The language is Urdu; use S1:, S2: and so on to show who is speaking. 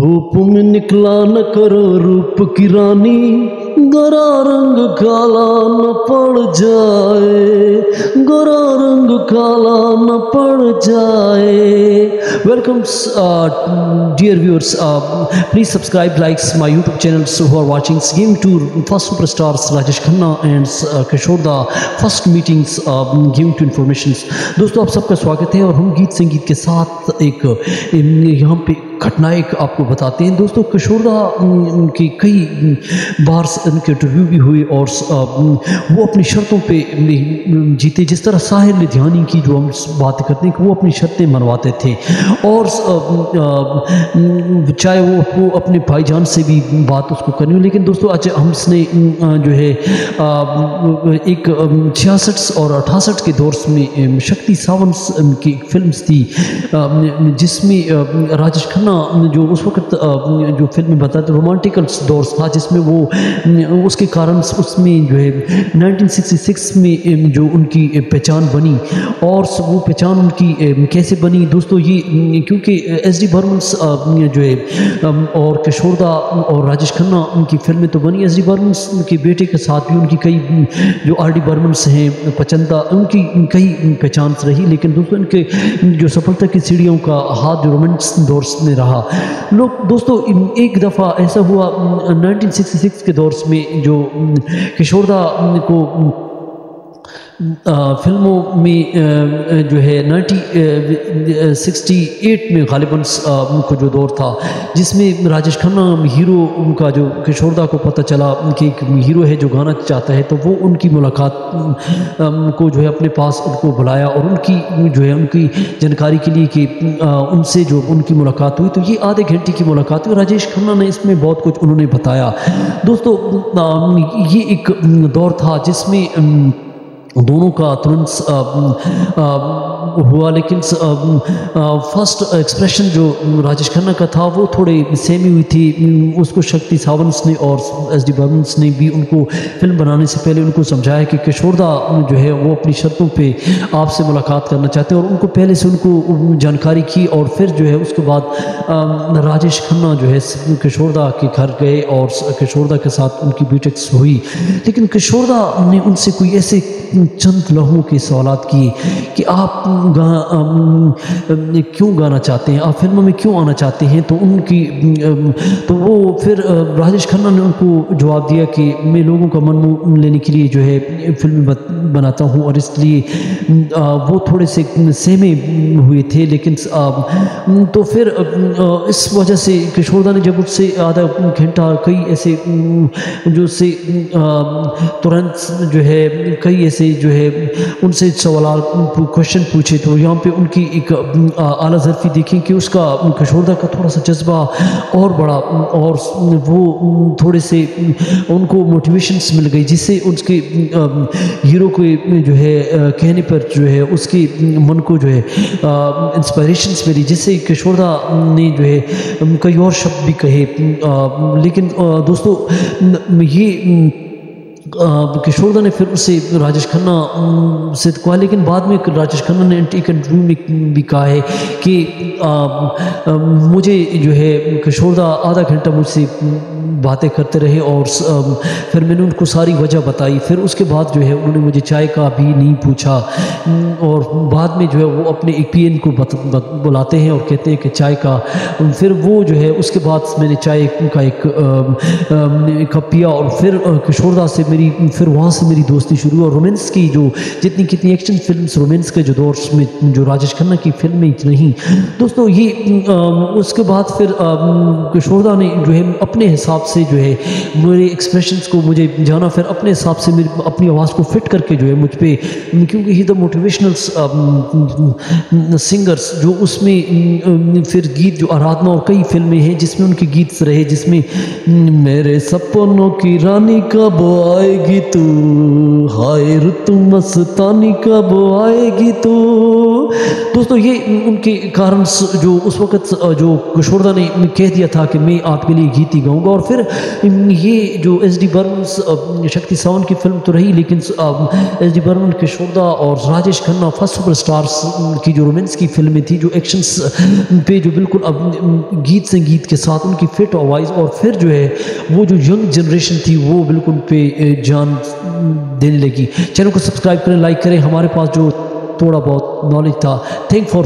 S1: دھوپ میں نکلا نہ کرو روپ کی رانی، گرا رنگ کالا نہ پڑ جائے۔ گرا رنگ کالا نہ پڑ جائے۔ Welcome dear viewers please subscribe likes my YouTube channels who are watching game tour first super stars Rajesh Khanna and Kishore the first meetings game to informations دوستو آپ سب کا سواگت ہے اور ہم گیت سنگیت کے ساتھ ایک یہاں پہ گھٹنائیں آپ کو بتاتے ہیں۔ دوستو کشوردہ ان کی کئی بار ان کے انٹرویو بھی ہوئے اور وہ اپنی شرطوں پہ جیتے۔ جس طرح ساحل دھیانی کی جو ہم بات کرتے ہیں کہ وہ اپنی شرطیں منواتے تھے۔ اور چاہے وہ اپنے بھائی جان سے بھی بات اس کو کرنی ہو، لیکن دوستو، آج ہم نے جو ہے ایک چھیاسٹھ اور اٹھاسٹھ کے دور میں شکتی ساونس کی ایک فلمز تھی۔ جس میں راجش کھنا جو اس وقت جو فلم فلمیں بتاتے رومانٹیکل دور تھا، جس میں وہ، اس کے کارن اس میں جو ہے نائنٹین سکسٹی سکس میں جو ان کی پہچان بنی اور وہ پہچان ان کی کیسے بنی؟ دوستو، یہ کیونکہ ایس ڈی برمنس جو ہے اور کشوردہ اور راجش کھنہ ان کی فلمیں تو بنی ایس ڈی برمنس کے بیٹے کے ساتھ بھی ان کی کئی جو آر ڈی برمنس ہیں، پچندہ، ان کی کئی پہچان رہی، لیکن دوستو، ان کے جو سفلتا کی سیڑھیوں کا ہاتھ جو رومنٹس دور نے رہا۔ لوگ دوستو، ایک دفعہ ایسا ہوا، نائنٹین سکسٹی سکس کے دور میں جو کشوردہ کو فلموں میں جو ہے نائنٹی سکسٹی ایٹ میں غالباً کو جو دور تھا، جس میں راجش کھنہ ہیرو، ان کا جو کشوردہ کو پتہ چلا کہ ایک ہیرو ہے جو گانا چاہتا ہے، تو وہ ان کی ملاقات کو جو ہے اپنے پاس ان کو بلایا اور ان کی جو ہے، ان کی جانکاری کے لیے کہ ان سے جو ان کی ملاقات ہوئی، تو یہ آدھے گھنٹے کی ملاقات ہوئی۔ راجیش کھنہ نے اس میں بہت کچھ انہوں نے بتایا۔ دوستو یہ ایک دور تھا جس میں دونوں کا ترنت ہوا، لیکن فرسٹ ایکسپریشن جو راجش کھنہ کا تھا، وہ تھوڑے سیمی ہوئی تھی۔ اس کو شکتی ساونس نے اور ایس ڈی برمنس نے بھی ان کو فلم بنانے سے پہلے ان کو سمجھایا کہ کشوردہ جو ہے وہ اپنی شرطوں پہ آپ سے ملاقات کرنا چاہتے ہیں اور ان کو پہلے سے ان کو جانکاری کی اور پھر جو ہے اس کے بعد راجیش کھنہ جو ہے کشوردہ کے گھر گئے اور کشوردہ کے ساتھ ان کی بیٹکس ہوئی۔ لیکن کشوردہ نے ان سے کوئی ایسے ان چند لمحوں کے سوالات کی کہ آپ کیوں گانا چاہتے ہیں؟ آپ فلموں میں کیوں آنا چاہتے ہیں؟ تو ان کی تو وہ پھر راجیش کھنہ نے ان کو جواب دیا کہ میں لوگوں کا من لینے کے لیے جو ہے فلمیں بناتا ہوں اور اس لیے وہ تھوڑے سے سہمے ہوئے تھے لیکن تو پھر اس وجہ سے کشوردہ نے جب اس سے آدھا گھنٹہ کئی ایسے جو سے ترنت جو ہے کئی ایسے جو ہے، ان سے سوالات کوشچن پوچھے تو یہاں پہ ان کی ایک اعلیٰ ظرفی دیکھیں کہ اس کا کشوردہ کا تھوڑا سا جذبہ اور بڑا، اور وہ تھوڑے سے ان کو موٹیویشنس مل گئی، جس سے ان کے ہیرو کو، جو ہے کہنے پر جو ہے، اس کی من کو جو ہے انسپائریشنس ملی، جس سے کشوردہ نے جو ہے کئی اور شب بھی کہے لیکن دوستو یہ کشوردا نے پھر اسے راجش کھنہ سے کہا لیکن بعد میں راجش کھنہ نے ایک انٹرویو میں بھی کہا ہے کہ مجھے جو ہے کشور دا آدھا گھنٹہ مجھ سے باتیں کرتے رہے اور پھر میں نے ان کو ساری وجہ بتائی۔ پھر اس کے بعد جو ہے انہوں نے مجھے چائے کا بھی نہیں پوچھا۔ اور بعد میں جو ہے وہ اپنے ایک پی این کو بلاتے ہیں اور کہتے ہیں کہ چائے کا۔ پھر وہ جو ہے اس کے بعد میں نے چائے کا ایک کپ پیا اور پھر کشوردہ سے میری پھر وہاں سے میری دوستی شروع اور رومینس کی جو جتنی کتنی ایکشن فلمس رومینس کے جو دور میں، جو راجش کھنہ کی فلمیں نہیں دوستو یہ اس کے بعد پھر کشوردہ نے جو ہے اپنے حساب سے جو ہے میرے ایکسپریشنز کو مجھے جانا، پھر اپنے حساب سے میری اپنی آواز کو فٹ کر کے جو ہے مجھ پہ، کیونکہ ہی دا موٹیویشنل سنگرز جو اس میں پھر گیت جو آرادھنا اور کئی فلمیں ہیں جس میں ان کی گیت رہے، جس میں میرے سپنوں کی رانی کب آئے گی تو؟ ہائے رتو مستانی کب آئے گی تو؟ دوستو، یہ ان کے کارنس جو اس وقت جو کشوردہ نے کہہ دیا تھا کہ میں آپ کے لیے گیتی گاؤں گا اور پھر پھر یہ جو ایس ڈی برمنس شکتی ساون کی فلم تو رہی لیکن ایس ڈی برمن کے شردہ اور Rajesh Khanna first super stars کی جو رومنس کی فلمیں تھی جو ایکشنز پہ جو بالکل اب گیت سنگیت کے ساتھ ان کی فٹ وائز اور پھر جو ہے وہ جو ینگ جنریشن تھی وہ بالکل پہ جان دینے لگی۔ چینل کو سبسکرائب کریں لائک کریں، ہمارے پاس جو تھوڑا بہت نالج تھا۔ Thank for